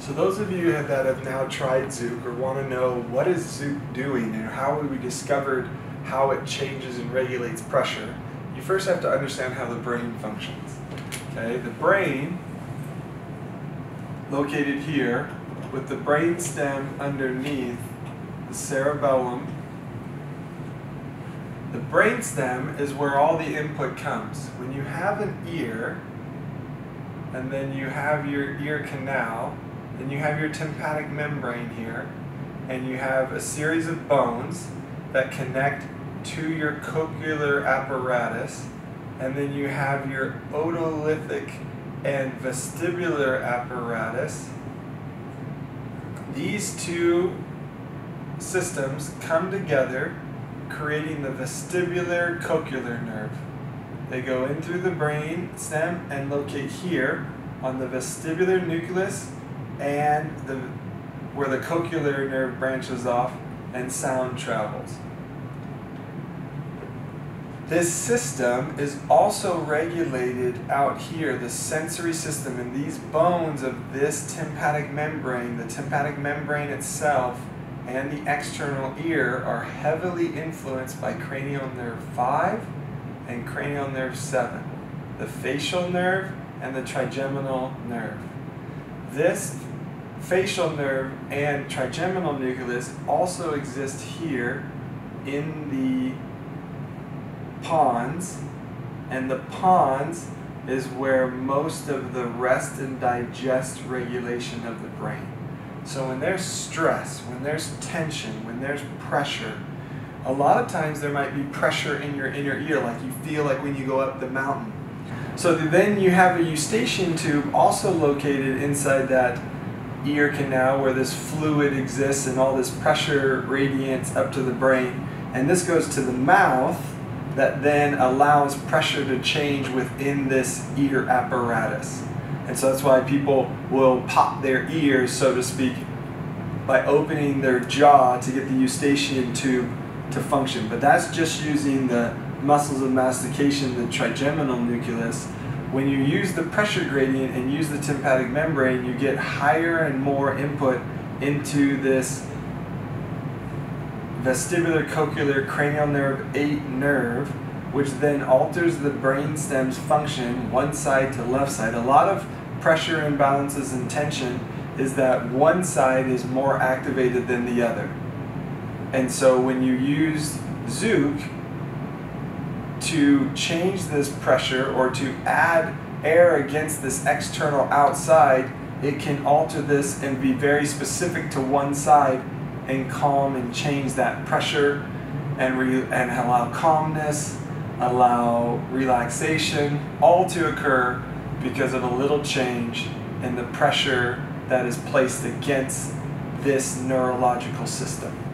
So those of you that have now tried Zōk or want to know what is Zōk doing and how we discovered how it changes and regulates pressure, you first have to understand how the brain functions. Okay, the brain, located here, with the brain stem underneath the cerebellum. The brain stem is where all the input comes. When you have an ear, and then you have your ear canal, then you have your tympanic membrane here, and you have a series of bones that connect to your cochlear apparatus, and then you have your otolithic and vestibular apparatus. These two systems come together, creating the vestibular cochlear nerve. They go in through the brain stem and locate here on the vestibular nucleus and the, where the cochlear nerve branches off and sound travels. This system is also regulated out here, the sensory system, and these bones of this tympanic membrane, the tympanic membrane itself, and the external ear are heavily influenced by cranial nerve 5 and cranial nerve 7, the facial nerve and the trigeminal nerve. This facial nerve and trigeminal nucleus also exist here in the pons, and the pons is where most of the rest and digest regulation of the brain. So when there's stress, when there's tension, when there's pressure, a lot of times there might be pressure in your inner ear, like you feel like when you go up the mountain. So then you have a eustachian tube also located inside that ear canal where this fluid exists and all this pressure radiates up to the brain. And this goes to the mouth that then allows pressure to change within this ear apparatus. And so that's why people will pop their ears, so to speak, by opening their jaw to get the eustachian tube to function. But that's just using the muscles of mastication, the trigeminal nucleus. When you use the pressure gradient and use the tympanic membrane, you get higher and more input into this vestibular cochlear cranial nerve 8 nerve, which then alters the brain stem's function one side to left side. A lot of pressure imbalances and tension is that one side is more activated than the other. And so when you use Zōk to change this pressure or to add air against this external outside, it can alter this and be very specific to one side and calm and change that pressure and, re- and allow calmness, allow relaxation, all to occur because of a little change in the pressure that is placed against this neurological system.